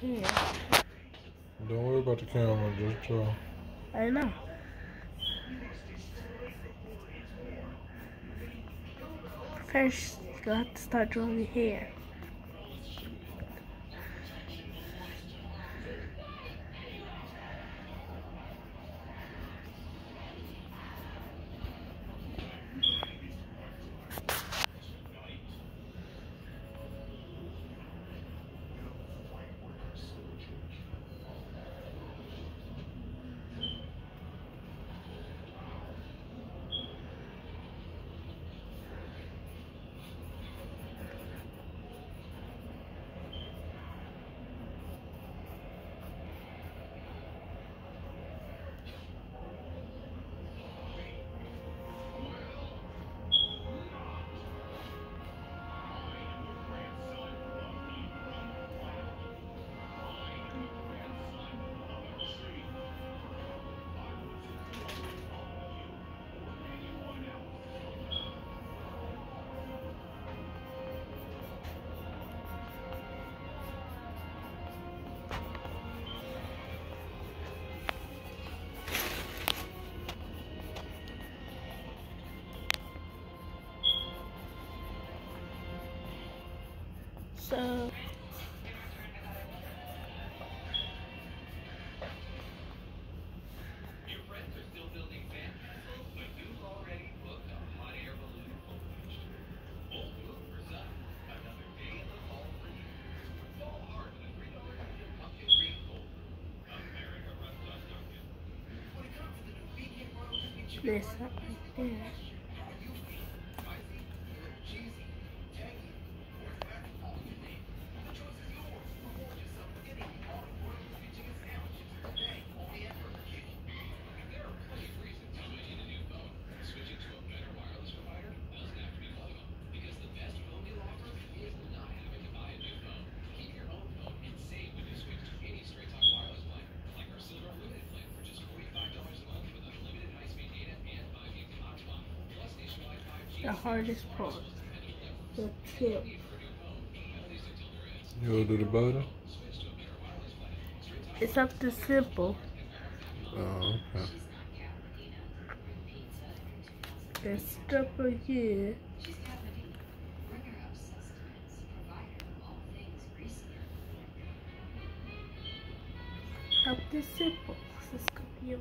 here. Don't worry about the camera, just draw. I know. First, you have to start drawing the hair. So. This up right there. The hardest part. The tip. You go to the bottom? It's up to simple. Oh, okay. Stuff right here. Up to simple. This is gonna be